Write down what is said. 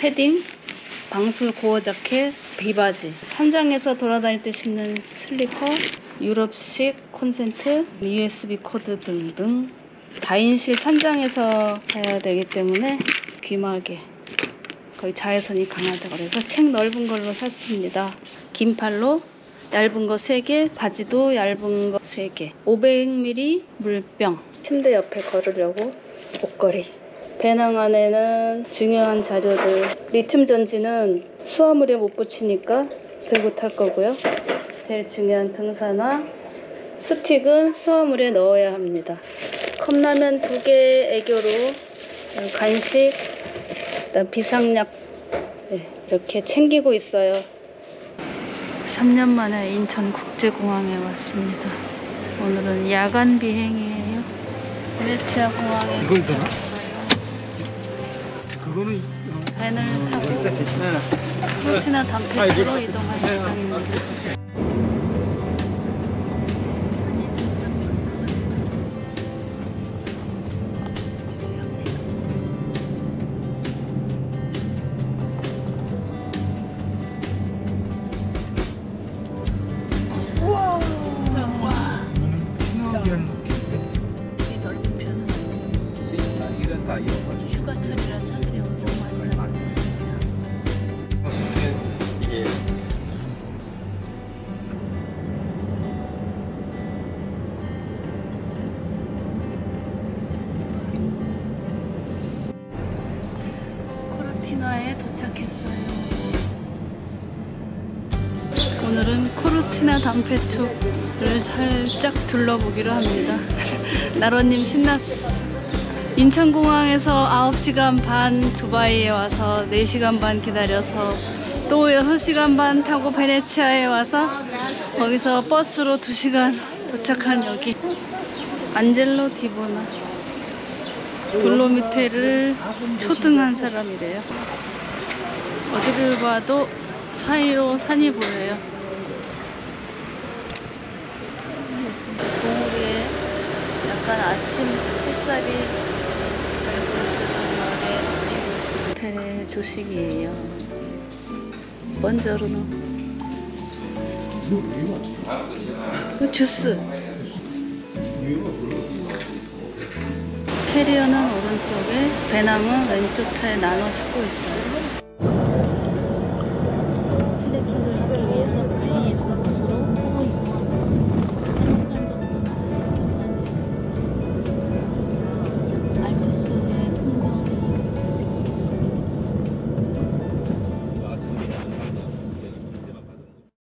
패딩, 방수 고어 자켓, 비바지, 산장에서 돌아다닐 때 신는 슬리퍼, 유럽식 콘센트, USB 코드 등등. 다인실 산장에서 자야 되기 때문에 귀마개. 거의 자외선이 강하다 그래서 챙 넓은 걸로 샀습니다. 긴 팔로 얇은 거 3개, 바지도 얇은 거 3개, 500ml 물병, 침대 옆에 걸으려고 옷걸이. 배낭 안에는 중요한 자료들. 리튬 전지는 수화물에 못 붙이니까 들고 탈 거고요. 제일 중요한 등산화. 스틱은 수화물에 넣어야 합니다. 컵라면 두 개 애교로 간식, 그다음 비상약 네, 이렇게 챙기고 있어요. 3년 만에 인천국제공항에 왔습니다. 오늘은 야간 비행이에요. 베네치아 공항에 이건 되나? 그거는 밴을 타고 네. 코르티나 담페스로 이동할 예정입니다. 신호기한 이 넓은 편은 이런 다 이어가지고 코르티나에 도착했어요. 오늘은 코르티나 담페초를 살짝 둘러보기로 합니다. 나로님 신났어. 인천공항에서 9시간 반 두바이에 와서 4시간 반 기다려서 또 6시간 반 타고 베네치아에 와서 거기서 버스로 2시간 도착한 여기 안젤로 디보나 돌로미테를 초등한 사람이래요. 어디를 봐도 사이로 산이 보여요. 동호리에 약간 아침 햇살이 있을 동안에 지고 있어요. 호텔의 조식이에요. 번저르노. 주스. 캐리어는 오른쪽에, 배낭은 왼쪽 차에 나눠 싣고 있어요.